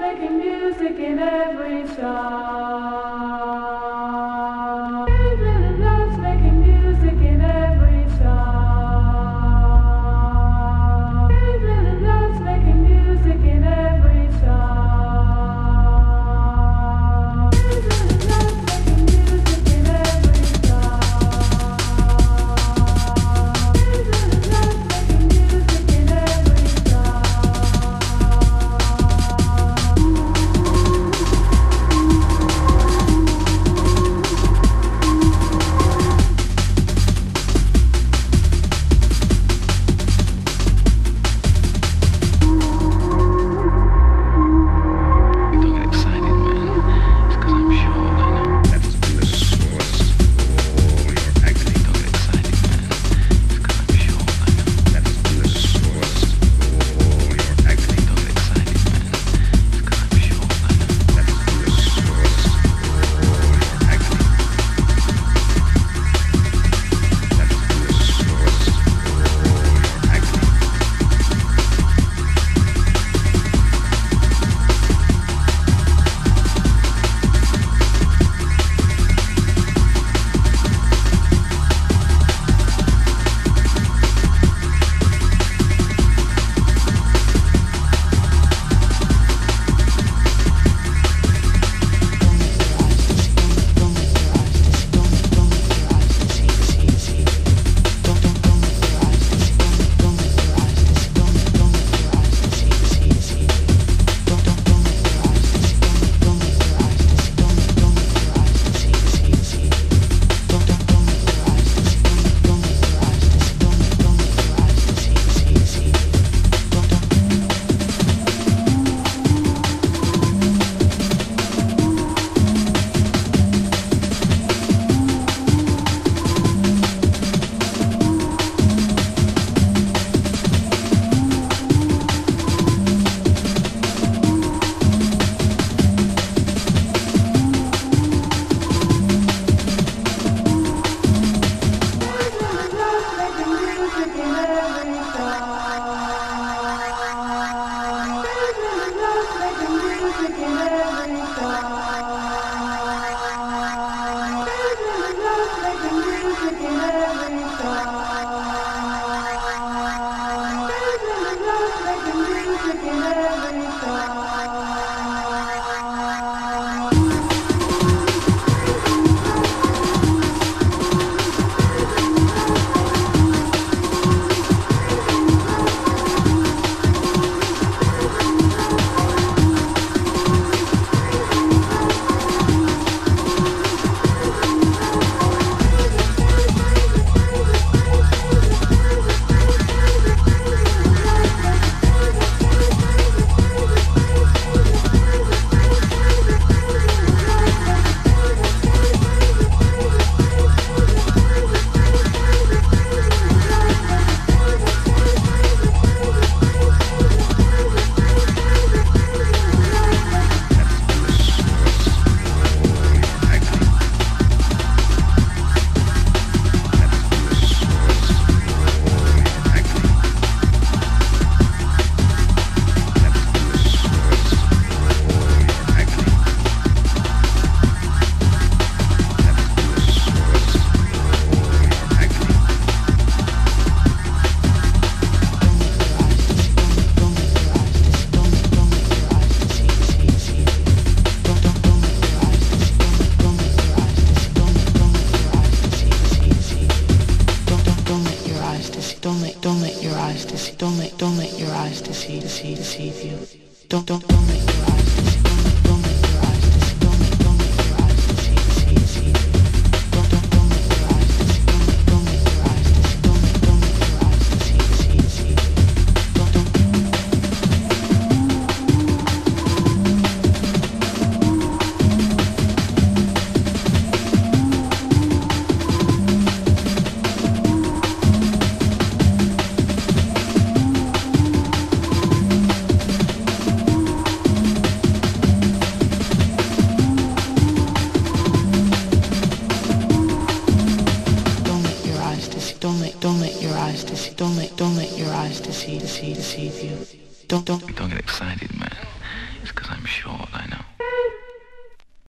making music in every song. to see, to see, deceive you. Don't, don't, don't. Don't let your eyes deceive. Don't let don't let your eyes deceive deceive deceive you. Don't don't. Don't get excited, man. It's because I'm short. I know.